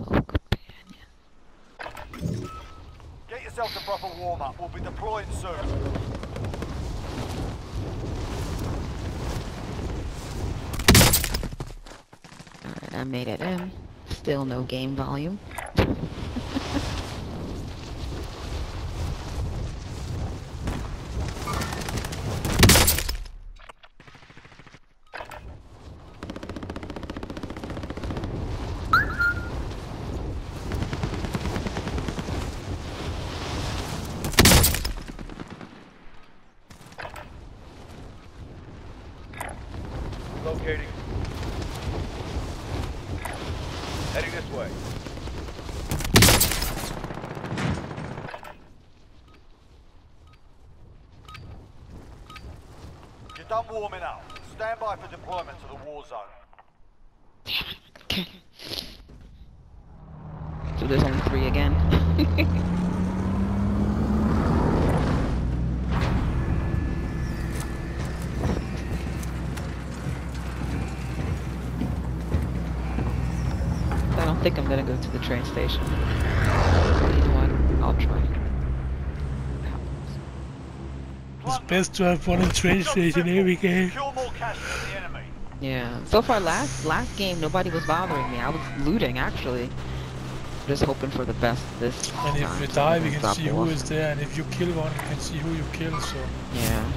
companion. Get yourself a proper warm-up. We'll be deploying soon. I made it in. Still no game volume. Locating. Heading this way. You're done warming up. Stand by for deployment to the war zone. Okay. So there's only three again. think I'm gonna go to the train station. You know what? I'll try. It's best to have one in train station every game. Kill more cash than the enemy. Yeah. So far, last last game, nobody was bothering me. I was looting actually. Just hoping for the best this And if time. we die, we can can see who is there, and if you kill one, you can see who you kill. So Yeah.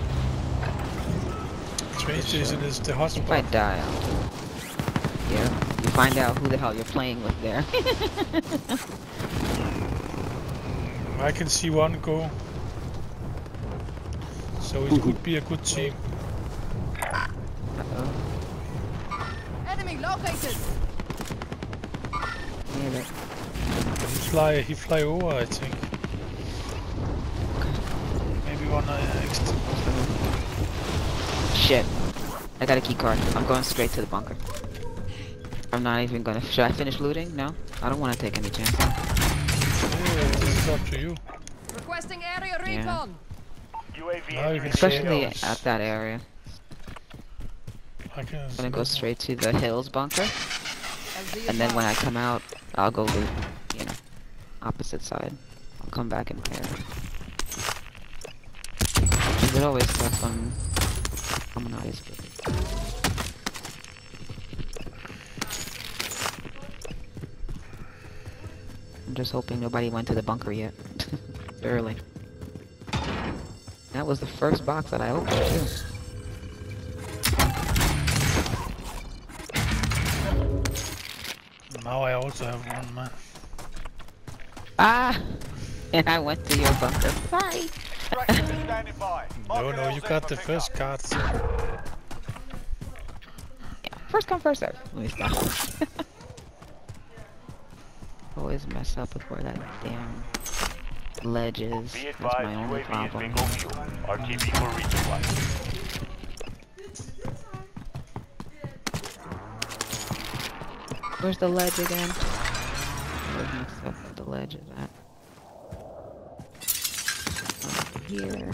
train station is the hospital. If I hotspot. die, I'll... Yeah. You find out who the hell you're playing with there. I can see one go. So it could be a good team. Uh-oh. Enemy located. Damn it. He fly, he fly over, I think. Maybe one uh, extra. Shit. I got a key card. I'm going straight to the bunker. I'm not even gonna. Should I finish looting? No? I don't want to take any chances. Yeah, this is up to you. Requesting area Yeah. recon. UAV Now you entering can the Especially at that area. I can. I'm gonna go straight to the hills bunker. And then when I come out, I'll go loot, you know, opposite side. I'll come back in my area. 'Cause It always sucks when I'm not as I'm just hoping nobody went to the bunker yet. Early. That was the first box that I opened too. Now I also have one man. Ah! And I went to your bunker. Sorry. Extraction is standing by. No, no, you got the first card. So Yeah, first come, first serve. Let me stop. Always mess up with where that damn ledge is. That's my only problem. RTB for resupply. Where's the ledge again? Where's mixed up the ledge is at? Over here.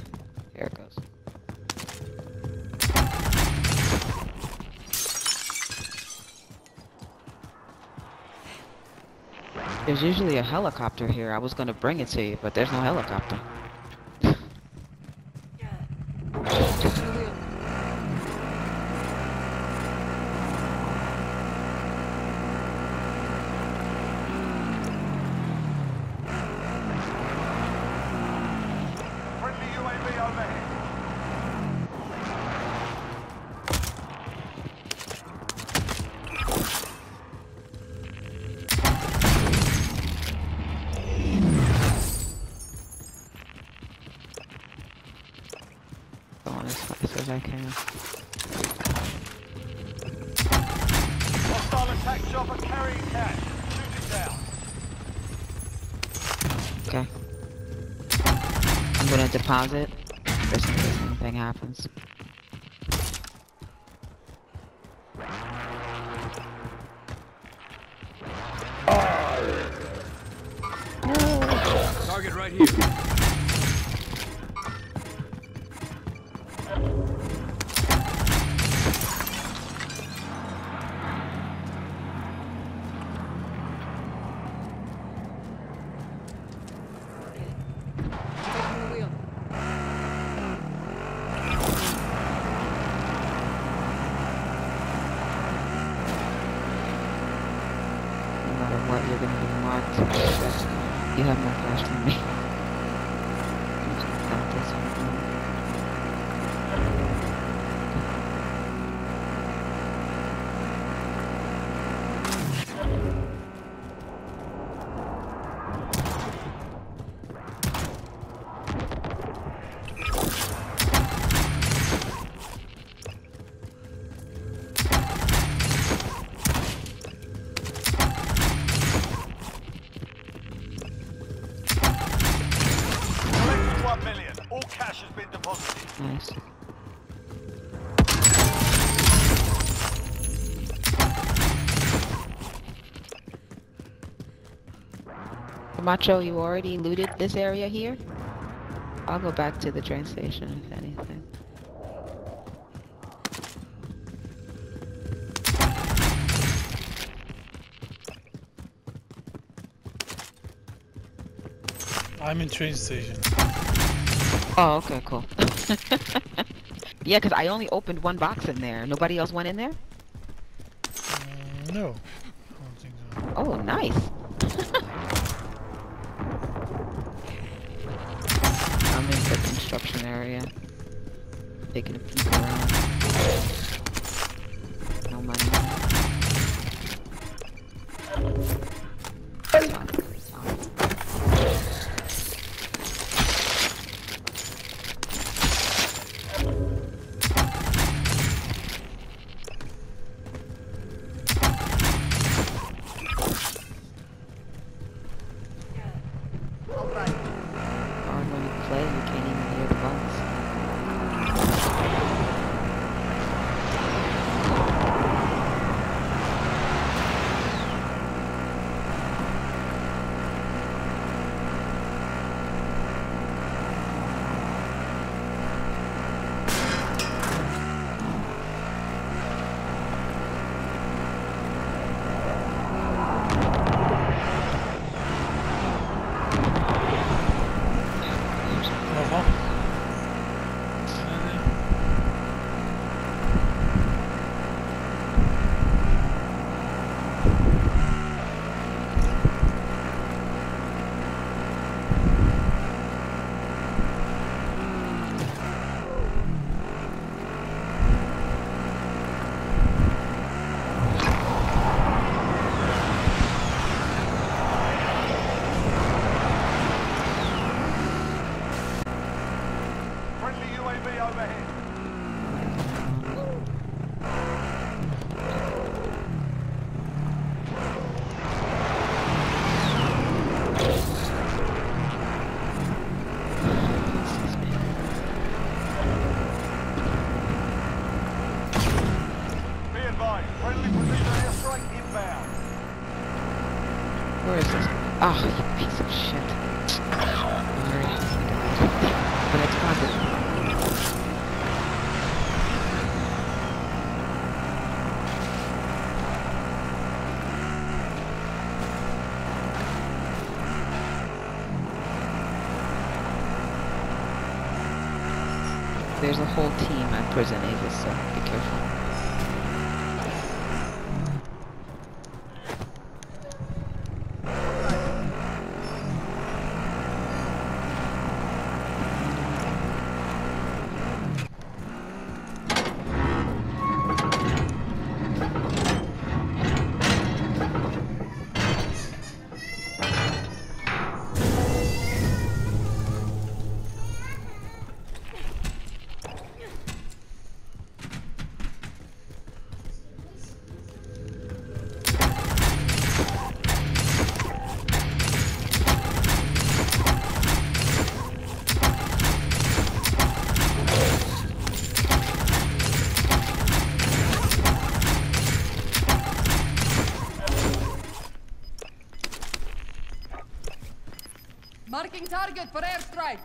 There's usually a helicopter here. I was gonna bring it to you, but there's no helicopter. Friendly UAV overhead. Going as fast I can. Hostile attack chopper carrying cash. Shoot it down. Okay. I'm gonna deposit just in case anything happens. Target right here. What you're gonna be marked. You have more flash than me. Macho, you already looted this area here? I'll go back to the train station if anything. I'm in train station. Oh, okay, cool. yeah, because I only opened one box in there. Nobody else went in there? Mm, no. I don't think so. Oh, nice. I'm in the construction area. Taking a peek around. No money. It's fine, it's fine. Alright. Or when you play, you can't even hear the bugs. Bravo. Friendly UAV overhead. Be advised, friendly precision airstrike inbound. Where is this? Ah, you piece of shit. Where is it? But. There's a whole team at Prison Avis, so be careful. Marking target for airstrike.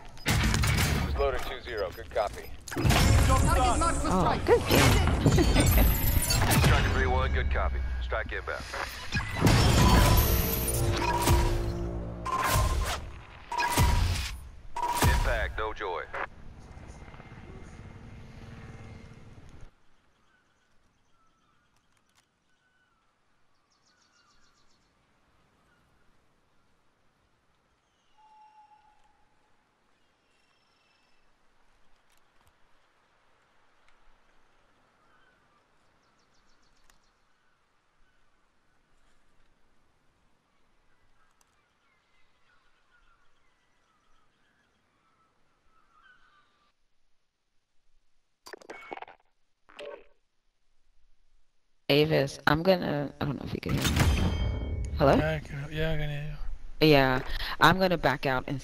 Loader 2-0, good copy. Job Target marked for Oh, strike. good game. Striker 3-1, good copy. Strike inbound. Impact, no joy. Avis, I'm gonna. I don't know if you can hear me. Hello? Yeah, I can, yeah, I can hear you. Yeah, I'm gonna back out and